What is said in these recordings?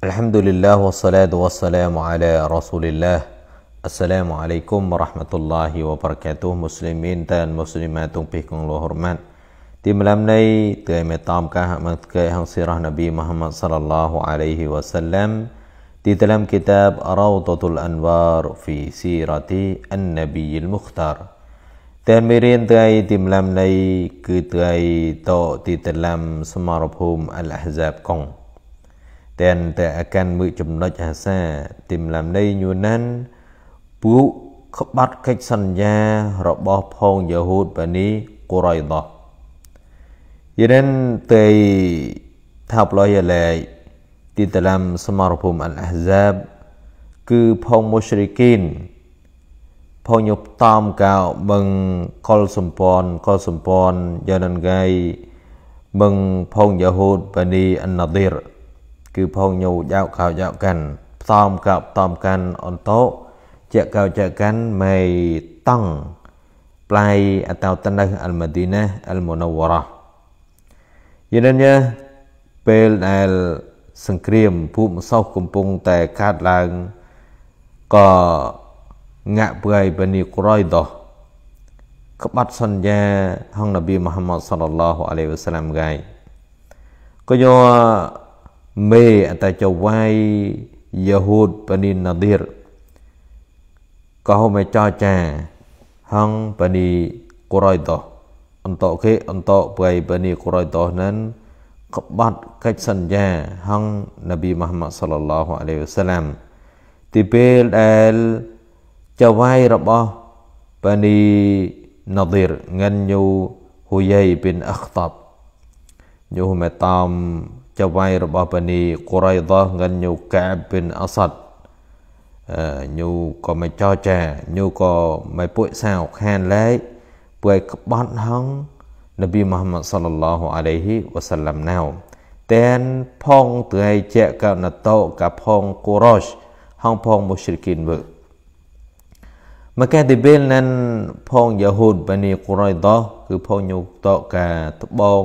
الحمد لله والصلاة والسلام على رسول الله السلام عليكم ورحمة الله وبركاته مسلمين تان مسلمات بكم الله الرحمن تي ملام ني تي ميطام كه من نبي محمد صلى الله عليه وسلم تي تلام كتاب روضة الأنوار في سيرة النبي المختار تان ميرين تي تي ملام ني كي تي تو تي تلام سمار الأحزاب كونغ ទីតឡាំសមរភូមិអលអះហ្សាបកុងតែនតែអាកាន់មួយចំណុចអាសាទីម្លំនៃយូណានពួកក្បាត់កិច្ចសន្យារបស់ផងយហូតបានីកូរ៉ៃដោះយិនតែថាប្លោយឡៃ di dalam semarhum Al-Ahzab គឺផងមុស្រិគីនផងញុបតាមកៅបឹងកុលសំពន់កុលសំពន់យ៉ានហ្គៃបឹងផងយ៉ាហូតបានីអណាឌីរ គឺផងញូយ៉ាវកៅយ៉ាវកាន់ផ្សំកៅផ្សំកាន់អន្តោជាកៅជាកាន់មេតង់ប្លាយអតោតណះអលម៉ាឌីណាអលមុនវរ៉ាយិនញ៉ាពេលដែលសង្គ្រាមភូមិសោសកំពុងតែកើតឡើងក៏ងាក់ប្រៃបនីក្រយដោះក្បាត់សន្យាហងនប៊ីមូហាម៉ាត់សល្លឡោះអាឡៃវ៉ាសាឡាំហ្គៃក៏យក មេអតចវាយយហូតបនីណាឌីរក៏ហមចោចាហងបនីក្រយដោះអន្តកេអន្តកប្រៃបនីក្រយដោះนั้นក្បត់កិច្ចសន្យាហងនប៊ីមូហាម៉ាត់សល្លឡោះអាឡៃវ៉ាសាឡាំទីពេលដែលចៅវាយរបស់បានីណាឌីរងាន់ញូហ៊ូយ៉ៃប៊ីនអខ្តាប់ញូមេតាម ចៅវាយរបស់បានីកូរ៉ៃដោះងាន់ញូកាប៊ីនអសាត់ញូក៏មិនចោចាញូក៏មិនពួកសាវខានលែកពួយក្បត់ហង Nabi Muhammad sallallahu alaihi wasallam now តែនផងថ្ងៃជាកណតោកផងកូរ៉ូសហងផងមុស្រិគីនវើមកែទីបេលនឹងផងយហូតបានីកូរ៉ៃដោគឺផងញុតោកាត្បង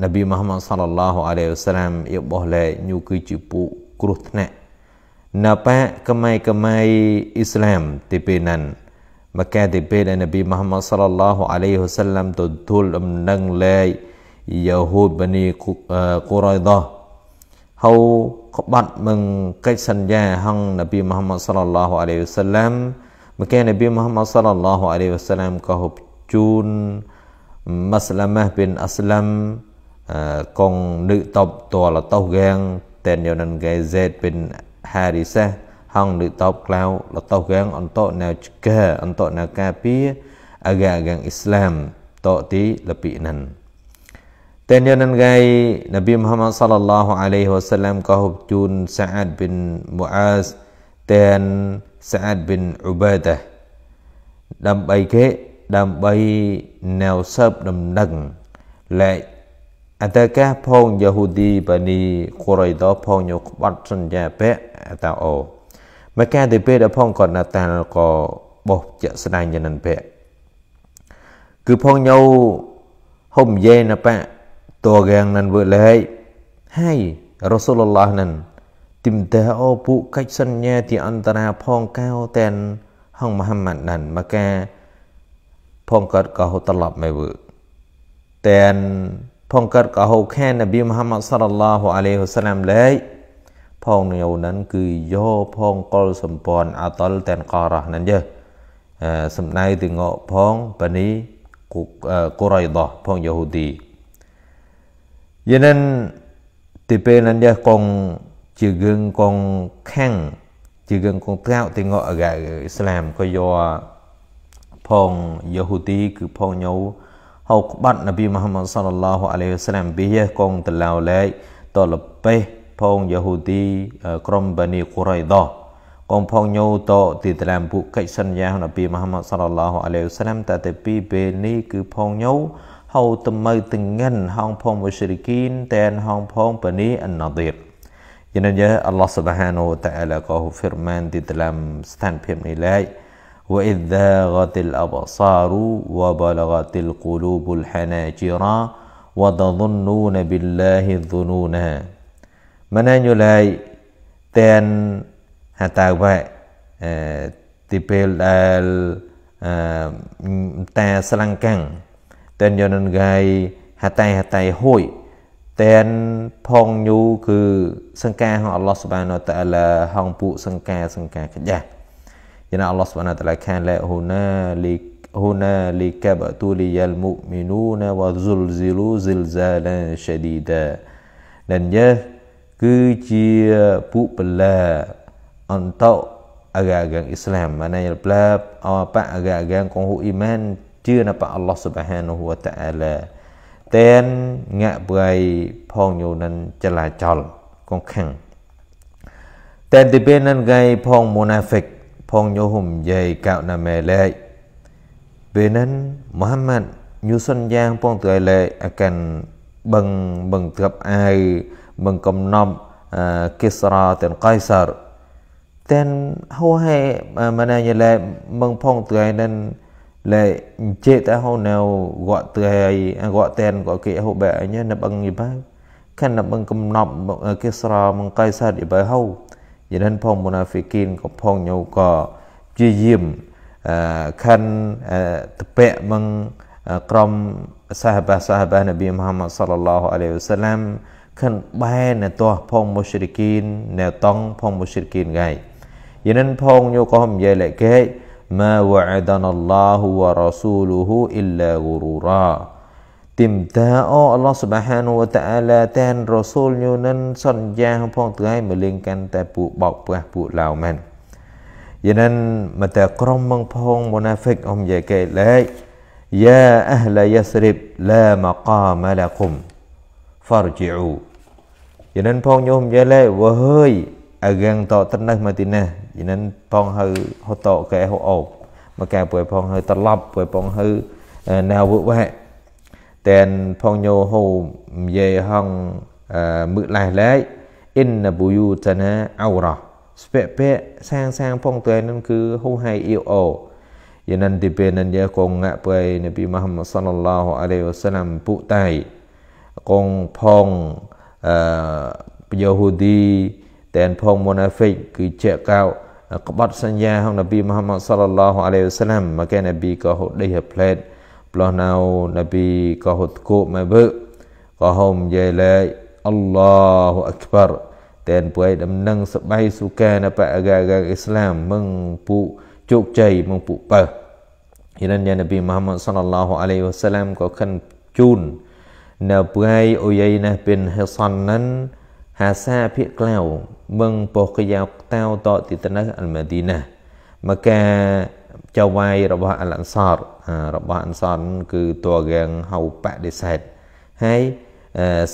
benan timta oh di antara phong Yahudi Bani Quraidah dan di antara kemai-kemai Islam nan cứ hôm ta hakik pi oh hôm ta hai ka oh Jadi di benan ya kong Nabi Muhammad sallallahu alaihi wasallam ya boleh nyuku cipu kruh nek Napa kemai-kemai Islam di benan មកកែទីពេលដែលនប៊ីមូហាម៉ាត់សល្លឡោះអាឡៃហ៊ីវសាឡាំទទួលដំណឹងលែយ៉ាហូតបានីកូរ៉ៃដោះហៅក្បាត់មឹងកិច្ចសន្យាហងនប៊ីមូហាម៉ាត់សល្លឡោះអាឡៃហ៊ីវសាឡាំមកកែនប៊ីមូហាម៉ាត់សល្លឡោះអាឡៃហ៊ីវសាឡាំក៏ហូ បជូនម៉ាស្លាម៉ាប៊ីនអស្លាំកងនឹកតបតលតោហ្គាងតែនយនហ្គេហ្សេតប៊ីនហារីសា hong được tau klau la tau gang untuk na cegah untuk na kapi agak-agak Islam to ti lepi nan tên nhân nan gai Nabi Muhammad sallallahu alaihi wasallam có hộp chun Sa'ad អតកាផងយេហូឌីបានីកូរ៉ៃដោផងយកក្បត់សញ្ញាពៈអតាអូមកកាទៅពេលដល់ផងគាត់ណាតាលក៏បោះជាក់ស្ដែងយ៉ាងនឹងពៈគឺផងញោហុំយេណបៈតរាងនឹងវើលេហើយរ៉ូសូលឡោះនឹងទីមតាអូពុកិច្ចសញ្ញាទីអន្តរាផងកៅតែនហងមហាម៉ាត់នឹងមកកាផងគាត់ក៏ហូតត្រឡប់មកវើតែន ផងគាត់ក៏ហូខាននប៊ីមហាម៉ាត់សល្លឡោះអាឡៃហ៊ីវសាឡាំលេផងនៅนั้นគឺយោផងកុលសម្ព័ន្ធអាតលតែនករ៉ះហ្នឹងយើសំដៅទៅងកផងបានីកូរ៉ៃដោះផងយហូឌីយេនិនទីពេលហ្នឹងយើកងជាគងកងខាំងជាគងកងត្រាវទៅងកអាកាអ៊ីស្លាមក៏យោផងយហូឌីគឺផងញោ ហៅក្បាត់នប៊ីមូហាម៉ាត់សល្លឡោះអាឡៃហ៊ីវសាឡាំប៊ីកងតឡៅឡៃតលបេះផងយហូឌីក្រុមបានីកូរ៉ៃដោកងផងញោតទីតឡាមពុកិច្ចសញ្ញានប៊ីមហាម៉ាត់សល្លឡោះអាឡៃហ៊ីវសាឡាំតតែពីពេលនេះគឺផងញោហៅតមើតងិនហងផងមុស្រិគីនតែនហងផងបនីអណាឌីរយ៉ាងនេះអល់ឡោះសុបហានូតាអាឡាក៏ហ្វីរម៉ានទីតឡាមស្ថានភាពនេះឡើយ وإذ ذاغت الأبصار وبلغت القلوب الحناجر وتظنون بالله الظنون. من أن يلاي تن هتاوى آه، تبيل دال تا سلانكان تن يونن غاي هتاي هتاي هوي តែនផងញូគឺសង្ការរបស់អល់ឡោះសុបានតអាឡាហងពួកសង្ការសង្ការក្ចាស់ Cenah Allah Subhanahu wa taala kana hunalik hunalika batuliyal mu'minuna wa zulzilu zilzalan syadida. Dan dia kerja pu pela untuk agak-agak Islam mana yang pelap apa agak-agak kong iman dia napa Allah Subhanahu wa taala. តែនងាក់ប្រៃផងយោនឹងចលាចលកងខាំងតែទីពេលនឹងគេផងមូណាហ្វិក ផងញូហុំយាយកៅណាមេលែកពេលហ្នឹងមូហាម៉ាត់ញូសុនយ៉ាងពងទៅឲ្យលែអាកានបឹងបឹងត្រាប់អាយបឹងកំណប់គិសរ៉ាទាំងកៃសារ ten hô hay mà này như là mừng phong từ ai nên là chế ta hô nào gọi từ ai gọi tên gọi kỹ hô bệ nhé nó bằng gì bác khăn là bằng cầm nọc cái sra bằng cây sa đi bởi hô vậy nên phong munafikin có phong nhau có chia diêm ខាន់តពៈមងក្រុមសាហបាសាហបានប៊ីមូហាម៉ាត់សល្លឡោះអាឡៃហ៊ីវសាឡាំខាន់បែនតោះផងមុស្រិគីនណែតងផងមុស្រិគីនហ្គៃយិនផងញូក៏ហំយាយលេកេ ما وعدنا الله ورسوله إلا غرورا timta o Allah Subhanahu wa Ta'ala តែនរ៉ូសូលញូនិនសន្យាផងថ្ងៃមកលេងកាន់តែពួកបោកប្រាស់ពួកឡៅមែនយានិនមកតែក្រុមមងផងមូណាហ្វិកអ៊ំយ៉ាកែលេកយ៉ាអះឡាយ៉ាស្រិបឡាមកាមឡាគុំហ្វារជីអ៊ូយានិនផងញោមយ៉ាលេវហើយអកាំងតតណេះមកទីណេះយានិនផងហៅហតកែហូអូមកកែពួយផងហៅត្រឡប់ពួយផងហៅណាវវ៉ា ten phong nhô hồ về hong mự lại lấy in na bu yu tana aura spe pe sang sang phong tên nên cứ hô hay yêu ồ ya nan ti pe nan ya kong ngạ pe nabi muhammad sallallahu alaihi wasallam pu tai kong phong yahudi ten phong munafik cứ che cao ក្បត់សញ្ញារបស់នប៊ីមហាម៉ាត់សល្លឡោះអាឡៃវសឡាមមកកែនប៊ីក៏ហូដេហផ្លេត លោះណៅនប៊ីក៏ហូតគោមកបើក៏ហុំយាយលែអល់ឡោះអក្បារតែនពួយដំណឹងសបៃសុកានៅបអាកាកាអ៊ីស្លាមមឹងពុជោគជ័យមឹងពុបើយ៉ាងនេះនប៊ីមូហាម៉ាត់សល្លឡោះអាឡៃហ៊ីវសាឡាមក៏ខិនជូននៅព្រៃអូយ៉ៃណាស់ប៊ិនហេសានណានហាសាភិកក្លៅមឹងពោះកយ៉ាតៅតទីតណះអលម៉ាឌីណាមកកា ចៅវាយរបស់អលអន្សររបស់អន្សរគឺតួកាងហៅបដិសេធហើយ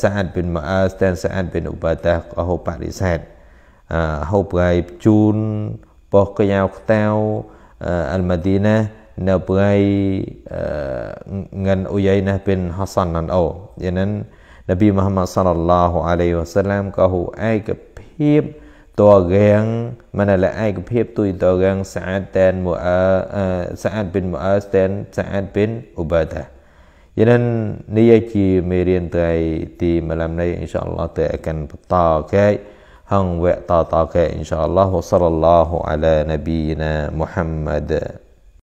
Sa'ad bin Mu'az dan Sa'ad bin Ubadah có hộp bạc đi sẹt hộp gai chun bỏ cái nhau tao Al-Madinah na gai ngan Uyainah bin Hasan nan ô cho nên Nabi Muhammad sallallahu alaihi wasallam có hụ ai cái phiếp តើកា ងមិនឡឯកភាពទុយតើកាងសាអាតតែនមូអឺសាអាតប៊ិនមូអឺតែនសាអាតប៊ិនអ៊ូបាតាយ៉ាងนั้นនេះជាមេរៀនទៅទីម្លំនៃអ៊ីនសាអល់ឡោះទៅកាន់បន្តគេហងវៈតតគេអ៊ីនសាអល់ឡោះវ៉សលឡោះអាឡានប៊ីណាមូហាំម៉ាត់